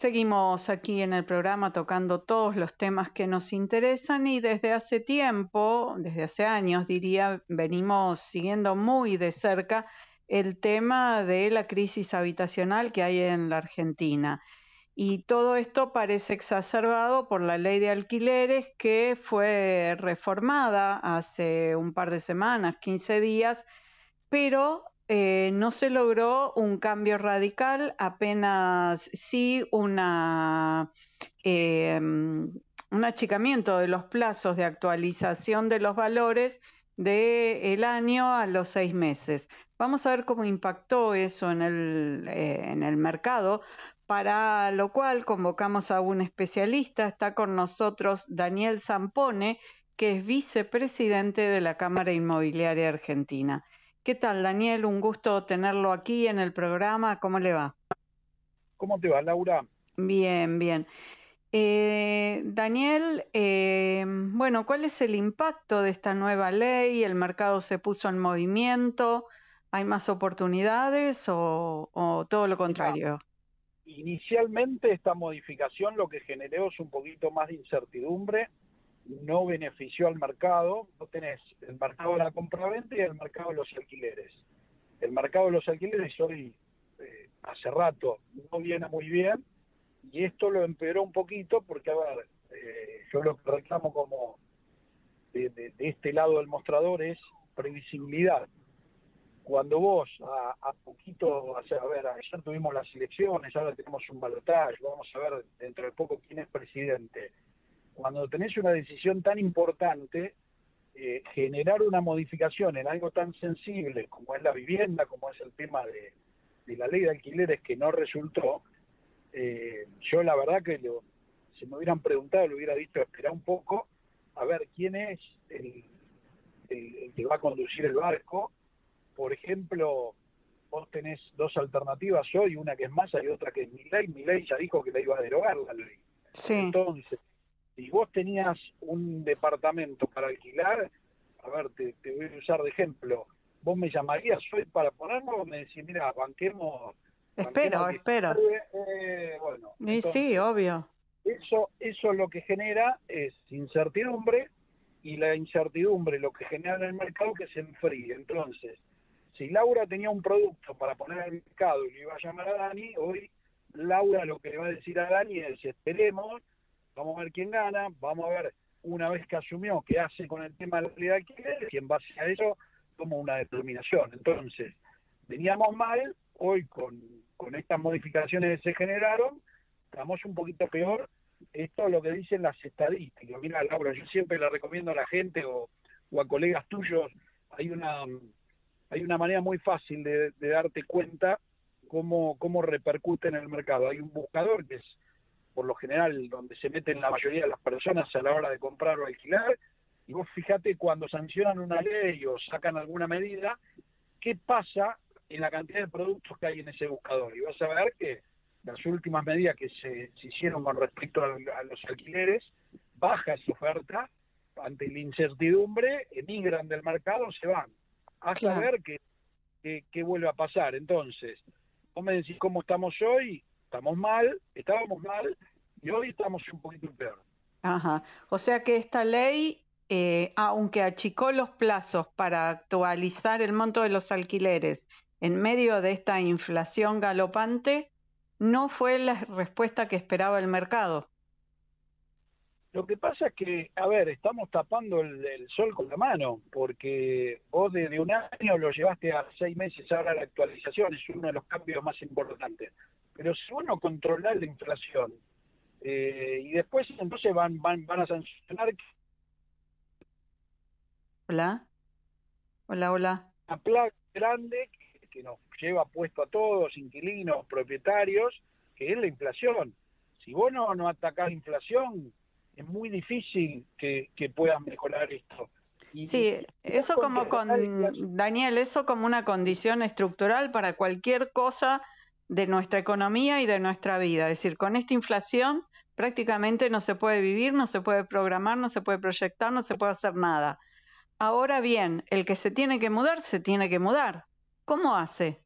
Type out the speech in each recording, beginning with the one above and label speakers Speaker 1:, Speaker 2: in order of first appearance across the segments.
Speaker 1: Seguimos aquí en el programa tocando todos los temas que nos interesan y desde hace tiempo, desde hace años diría, venimos siguiendo muy de cerca el tema de la crisis habitacional que hay en la Argentina. Y todo esto parece exacerbado por la ley de alquileres que fue reformada hace un par de semanas, 15 días, pero eh, no se logró un cambio radical, apenas sí eh, un achicamiento de los plazos de actualización de los valores del año a los seis meses. Vamos a ver cómo impactó eso en el, eh, en el mercado, para lo cual convocamos a un especialista. Está con nosotros Daniel Zampone, que es vicepresidente de la Cámara Inmobiliaria Argentina. ¿Qué tal, Daniel? Un gusto tenerlo aquí en el programa. ¿Cómo le va?
Speaker 2: ¿Cómo te va, Laura?
Speaker 1: Bien, bien. Eh, Daniel, eh, bueno, ¿cuál es el impacto de esta nueva ley? ¿El mercado se puso en movimiento? ¿Hay más oportunidades o, o todo lo contrario?
Speaker 2: Inicialmente esta modificación lo que generó es un poquito más de incertidumbre no benefició al mercado. No tenés el mercado de la compraventa y el mercado de los alquileres. El mercado de los alquileres hoy, eh, hace rato, no viene muy bien y esto lo empeoró un poquito porque, a ver, eh, yo lo que reclamo como de, este lado del mostrador es previsibilidad. Cuando vos a, poquito, a ver, ayer tuvimos las elecciones, ahora tenemos un balotaje, vamos a ver dentro de poco quién es presidente cuando tenés una decisión tan importante, eh, generar una modificación en algo tan sensible como es la vivienda, como es el tema de, la ley de alquileres que no resultó, eh, yo la verdad que lo, si me hubieran preguntado, le hubiera dicho esperar un poco a ver quién es el, que va a conducir el barco. Por ejemplo, vos tenés dos alternativas hoy, una que es masa y otra que es mi ley. Mi ley ya dijo que la iba a derogar la ley.
Speaker 1: Sí.
Speaker 2: Entonces, si vos tenías un departamento para alquilar, a ver, te, voy a usar de ejemplo, vos me llamarías hoy para ponerlo, me decís, mira, banquemos.
Speaker 1: Espero, espero.
Speaker 2: Eh, bueno,
Speaker 1: y sí, obvio.
Speaker 2: Eso, eso lo que genera es incertidumbre y la incertidumbre lo que genera en el mercado que se enfríe. Entonces, si Laura tenía un producto para poner al mercado y le iba a llamar a Dani, hoy Laura lo que le va a decir a Dani es esperemos vamos a ver quién gana, vamos a ver una vez que asumió qué hace con el tema de la ley de alquiler y en base a eso toma una determinación. Entonces, veníamos mal, hoy con, estas modificaciones que se generaron, estamos un poquito peor. Esto es lo que dicen las estadísticas. Mira, Laura, yo siempre le recomiendo a la gente o, a colegas tuyos, hay una, hay una manera muy fácil de, de darte cuenta cómo, cómo repercute en el mercado. Hay un buscador que es por lo general donde se meten la mayoría de las personas a la hora de comprar o alquilar, y vos fíjate cuando sancionan una ley o sacan alguna medida, qué pasa en la cantidad de productos que hay en ese buscador. Y vas a ver que las últimas medidas que se, hicieron con respecto a, los alquileres, baja esa oferta, ante la incertidumbre, emigran del mercado, se van. A saber qué, qué vuelve a pasar. Entonces, vos me decís cómo estamos hoy, estamos mal, estábamos mal y hoy estamos un poquito peor.
Speaker 1: Ajá. O sea que esta ley, eh, aunque achicó los plazos para actualizar el monto de los alquileres en medio de esta inflación galopante, no fue la respuesta que esperaba el mercado.
Speaker 2: Lo que pasa es que, a ver, estamos tapando el, sol con la mano, porque vos desde un año lo llevaste a seis meses, ahora la actualización es uno de los cambios más importantes. Pero si uno controla la inflación eh, y después entonces van, van, van a sancionar.
Speaker 1: Hola. Hola, hola.
Speaker 2: Una plaga grande que, nos lleva puesto a todos, inquilinos, propietarios, que es la inflación. Si vos no, no atacás la inflación, es muy difícil que, que puedas mejorar esto.
Speaker 1: sí, eso como con Daniel, eso como una condición estructural para cualquier cosa de nuestra economía y de nuestra vida. Es decir, con esta inflación prácticamente no se puede vivir, no se puede programar, no se puede proyectar, no se puede hacer nada. Ahora bien, el que se tiene que mudar, se tiene que mudar. ¿Cómo hace?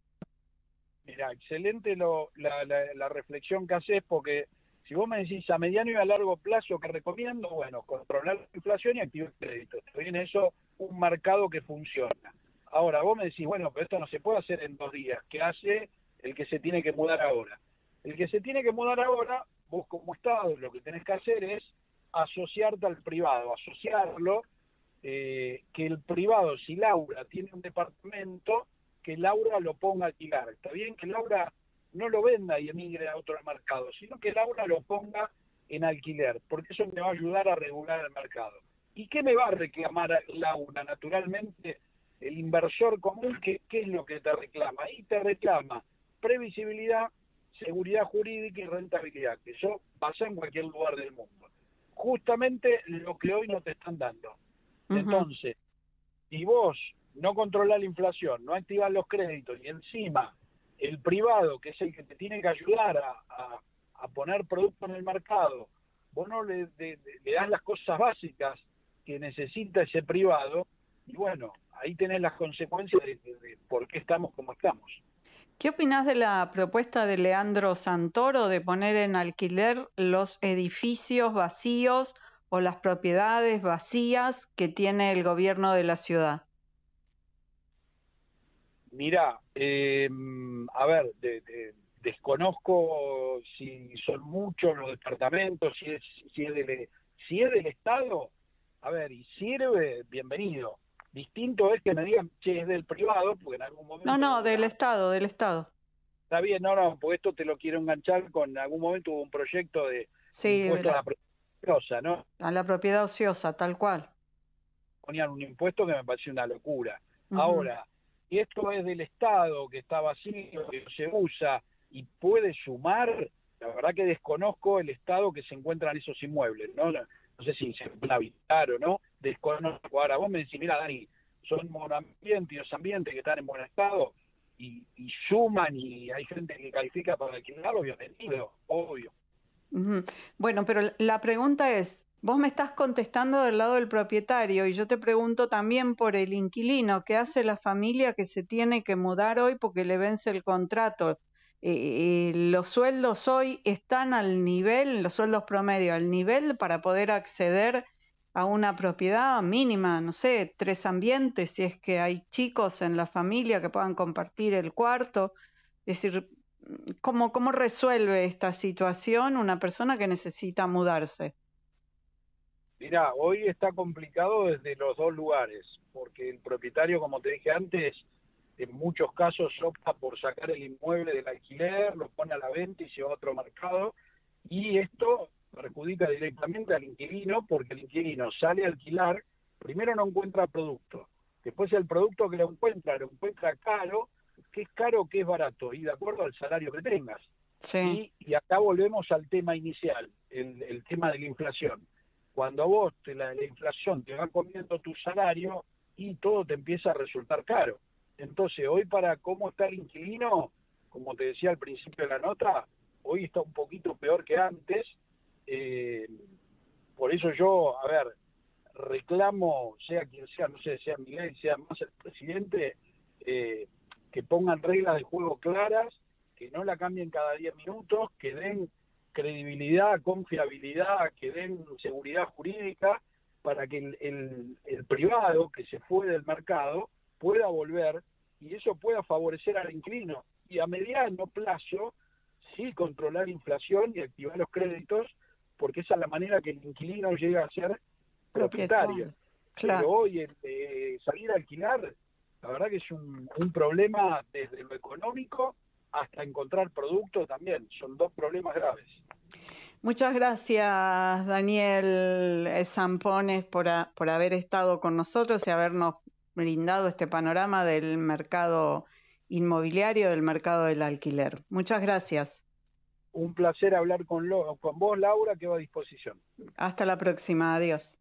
Speaker 2: Mira, excelente la, reflexión que haces porque si vos me decís a mediano y a largo plazo que recomiendo, bueno, controlar la inflación y activar el crédito. Eso, un mercado que funciona. Ahora, vos me decís, bueno, pero esto no se puede hacer en dos días. ¿Qué hace el que se tiene que mudar ahora? El que se tiene que mudar ahora, vos como Estado, lo que tenés que hacer es asociarte al privado, asociarlo, eh, que el privado, si Laura tiene un departamento, que Laura lo ponga a alquilar. Está bien que Laura no lo venda y emigre a otro mercado, sino que Laura lo ponga en alquiler, porque eso me va a ayudar a regular el mercado. ¿Y qué me va a reclamar Laura? Naturalmente, el inversor común, ¿qué, es lo que te reclama? Y te reclama previsibilidad, seguridad jurídica y rentabilidad, que eso pasa en cualquier lugar del mundo. Justamente lo que hoy no te están dando. Entonces, si vos no controlas la inflación, no activas los créditos y encima el privado, que es el que te tiene que ayudar a, poner producto en el mercado, vos no le, le das las cosas básicas que necesita ese privado, y bueno, ahí tenés las consecuencias de, de por qué estamos como estamos.
Speaker 1: ¿Qué opinas de la propuesta de Leandro Santoro de poner en alquiler los edificios vacíos o las propiedades vacías que tiene el gobierno de la ciudad?
Speaker 2: Mira, em, a ver, desconozco si son muchos los departamentos, si es, si es del, si es del Estado, a ver, y sirve, bienvenido. Distinto es que me digan, che, es del privado, porque en algún momento...
Speaker 1: No, no, del Estado, del Estado.
Speaker 2: Está bien, no, no, porque esto te lo quiero enganchar con, en algún momento hubo un proyecto de...
Speaker 1: Sí,
Speaker 2: impuesto a la propiedad ociosa, ¿no?
Speaker 1: A la propiedad ociosa, tal cual.
Speaker 2: Ponían un impuesto que me pareció una locura. Ahora, y esto es del Estado, que está vacío, que se usa y puede sumar, la verdad que desconozco el estado que se encuentran esos inmuebles, ¿no? No sé si se pueden habitar o no, desconozco. Ahora vos me decís, mira Dani, son monoambientes y los ambientes que están en buen estado y, suman y hay gente que califica para alquilarlo, bienvenido, obvio.
Speaker 1: Bueno, pero la pregunta es, Vos me estás contestando del lado del propietario y yo te pregunto también por el inquilino, ¿qué hace la familia que se tiene que mudar hoy porque le vence el contrato? Eh, eh, los sueldos hoy están al nivel, los sueldos promedio, al nivel para poder acceder a una propiedad mínima, no sé, tres ambientes, si es que hay chicos en la familia que puedan compartir el cuarto. Es decir, ¿cómo, cómo resuelve esta situación una persona que necesita mudarse?
Speaker 2: Mira, hoy está complicado desde los dos lugares, porque el propietario, como te dije antes, en muchos casos opta por sacar el inmueble del alquiler, lo pone a la venta y se va a otro mercado, y esto perjudica directamente al inquilino, porque el inquilino sale a alquilar, primero no encuentra producto, después el producto que lo encuentra, lo encuentra caro, que es caro, que es barato, y de acuerdo al salario que tengas.
Speaker 1: Sí.
Speaker 2: Y, acá volvemos al tema inicial, el tema de la inflación cuando vos te la, inflación te va comiendo tu salario y todo te empieza a resultar caro. Entonces, hoy para cómo está el inquilino, como te decía al principio de la nota, hoy está un poquito peor que antes. Eh, por eso yo, a ver, reclamo, sea quien sea, no sé, sea Miguel, sea más el presidente, eh, que pongan reglas de juego claras, que no la cambien cada 10 minutos, que den credibilidad, confiabilidad, que den seguridad jurídica para que el, el, privado que se fue del mercado pueda volver y eso pueda favorecer al inquilino. Y a mediano plazo, sí, controlar inflación y activar los créditos, porque esa es la manera que el inquilino llega a ser propietario. Pero hoy salir a alquilar, la verdad que es un, un problema desde lo económico hasta encontrar producto también. Son dos problemas graves.
Speaker 1: Muchas gracias, Daniel Zampones, por, por haber estado con nosotros y habernos brindado este panorama del mercado inmobiliario, del mercado del alquiler. Muchas gracias.
Speaker 2: Un placer hablar con, con vos, Laura, que va a disposición.
Speaker 1: Hasta la próxima. Adiós.